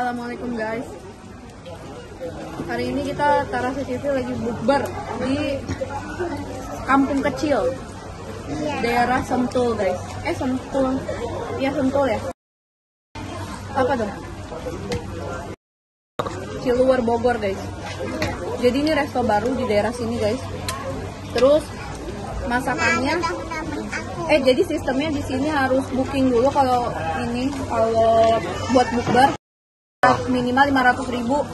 Assalamualaikum guys. Hari ini kita Tarasi TV lagi bukber di kampung kecil Iya. daerah Sentul guys. Eh Sentul, iya Sentul ya. Apa tuh? Ciluwer Bogor guys. Jadi ini resto baru di daerah sini guys. Terus masakannya aku. Eh jadi sistemnya di sini harus booking dulu kalau ini kalau buat bukber minimal 500.000 ribu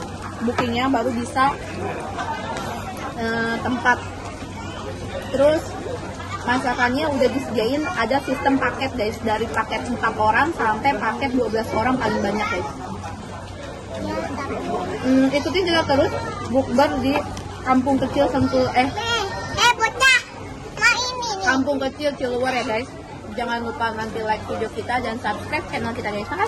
bookingnya baru bisa eh, tempat. Terus masakannya udah disediain ada sistem paket guys dari paket 4 orang sampai paket 12 orang paling banyak guys. Hmm, ikutin juga terus bukber di kampung kecil Sentul eh Eh, bocah. Mau ini nih. kampung kecil Ciluwer ya guys. Jangan lupa nanti like video kita dan subscribe channel kita guys. Terima